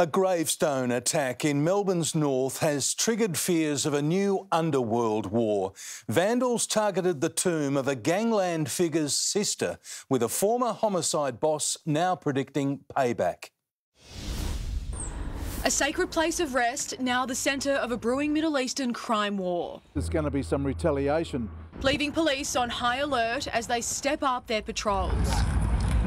A gravestone attack in Melbourne's north has triggered fears of a new underworld war. Vandals targeted the tomb of a gangland figure's sister, with a former homicide boss now predicting payback. A sacred place of rest, now the centre of a brewing Middle Eastern crime war. There's going to be some retaliation. Leaving police on high alert as they step up their patrols.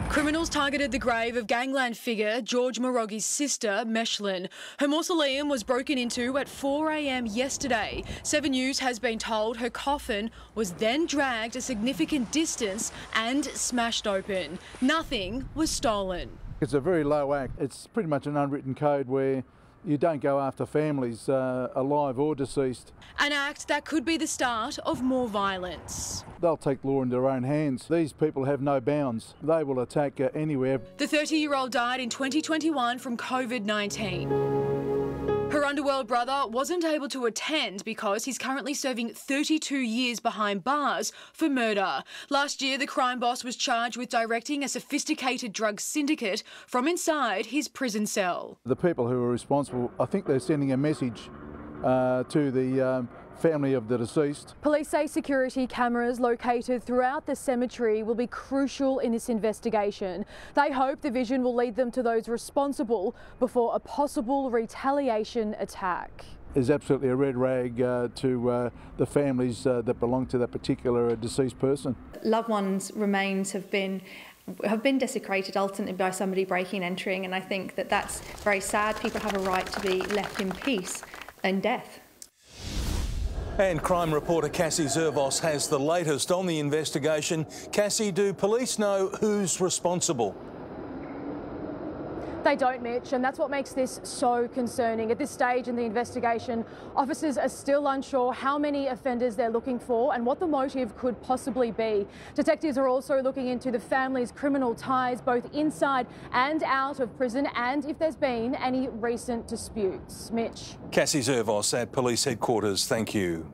Criminals targeted the grave of gangland figure George Moorogi's sister, Meshlin. Her mausoleum was broken into at 4am yesterday. 7 News has been told her coffin was then dragged a significant distance and smashed open. Nothing was stolen. It's a very low act. It's pretty much an unwritten code where you don't go after families, uh, alive or deceased. An act that could be the start of more violence. They'll take law into their own hands. These people have no bounds. They will attack uh, anywhere. The 30 year old died in 2021 from COVID 19. Her underworld brother wasn't able to attend because he's currently serving 32 years behind bars for murder. Last year, the crime boss was charged with directing a sophisticated drug syndicate from inside his prison cell. The people who are responsible, I think they're sending a message uh, to the um, family of the deceased. Police say security cameras located throughout the cemetery will be crucial in this investigation. They hope the vision will lead them to those responsible before a possible retaliation attack is absolutely a red rag uh, to uh, the families uh, that belong to that particular uh, deceased person. Loved ones' remains have been have been desecrated ultimately by somebody breaking and entering and I think that that's very sad. People have a right to be left in peace and death. And crime reporter Cassie Zervos has the latest on the investigation. Cassie, do police know who's responsible? They don't, Mitch, and that's what makes this so concerning. At this stage in the investigation, officers are still unsure how many offenders they're looking for and what the motive could possibly be. Detectives are also looking into the family's criminal ties, both inside and out of prison, and if there's been any recent disputes. Mitch. Cassie Zervos at police headquarters, thank you.